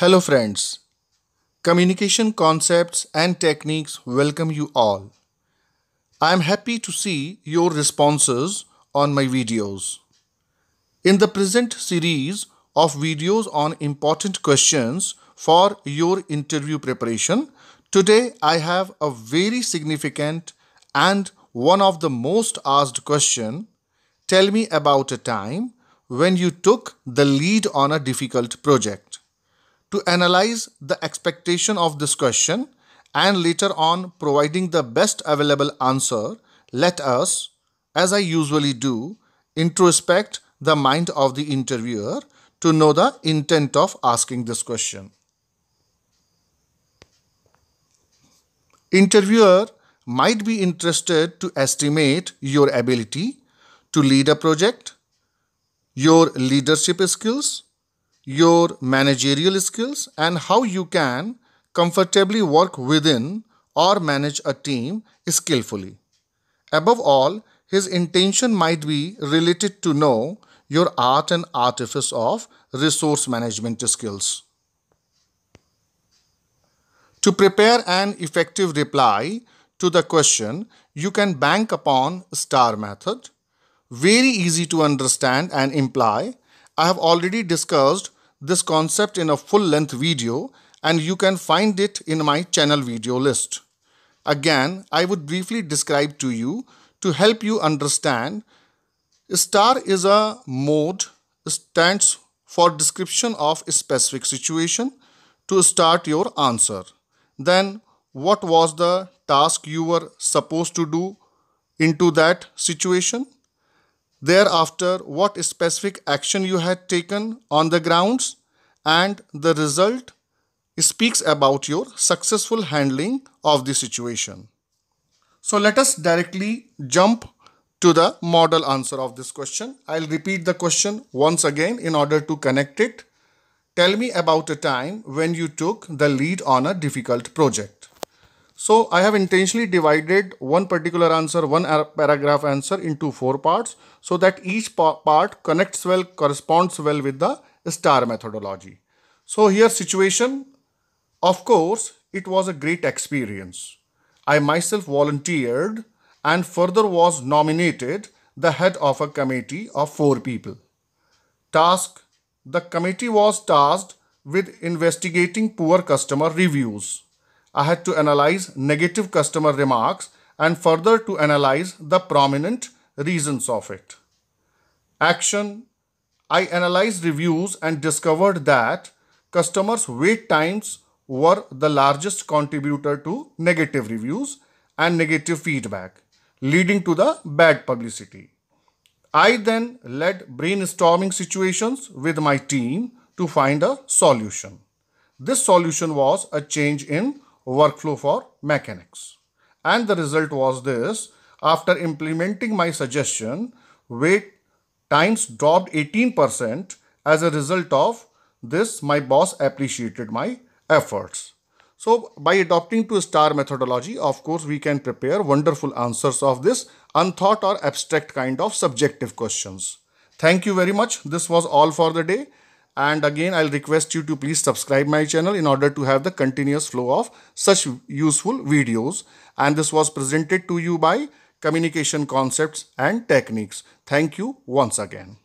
Hello friends. Communication concepts and techniques welcome you all. I am happy to see your responses on my videos. In the present series of videos on important questions for your interview preparation, today I have a very significant and one of the most asked question. Tell me about a time when you took the lead on a difficult project. To analyze the expectation of this question and later on providing the best available answer, let us, as I usually do, introspect the mind of the interviewer to know the intent of asking this question. Interviewer might be interested to estimate your ability to lead a project, your leadership skills, your managerial skills, and how you can comfortably work within or manage a team skillfully. Above all, his intention might be related to know your art and artifice of resource management skills. To prepare an effective reply to the question, you can bank upon STAR method. Very easy to understand and imply. I have already discussed this concept in a full length video and you can find it in my channel video list. Again, I would briefly describe to you to help you understand. STAR is a mode stands for description of a specific situation to start your answer. Then what was the task you were supposed to do into that situation? Thereafter, what specific action you had taken on the grounds and the result speaks about your successful handling of the situation. So let us directly jump to the model answer of this question. I'll repeat the question once again in order to connect it. Tell me about a time when you took the lead on a difficult project. So I have intentionally divided one particular answer, one paragraph answer into four parts so that each part connects well, corresponds well with the STAR methodology. So here situation, of course, it was a great experience. I myself volunteered and further was nominated the head of a committee of four people. Task The committee was tasked with investigating poor customer reviews. I had to analyze negative customer remarks and further to analyze the prominent reasons of it. Action I analyzed reviews and discovered that customers' wait times were the largest contributor to negative reviews and negative feedback, leading to the bad publicity. I then led brainstorming situations with my team to find a solution. This solution was a change in workflow for mechanics. And the result was this. After implementing my suggestion, wait times dropped 18% as a result of this my boss appreciated my efforts. So by adopting to STAR methodology, of course, we can prepare wonderful answers of this unthought or abstract kind of subjective questions. Thank you very much. This was all for the day. And again, I'll request you to please subscribe my channel in order to have the continuous flow of such useful videos. And this was presented to you by Communication Concepts and Techniques. Thank you once again.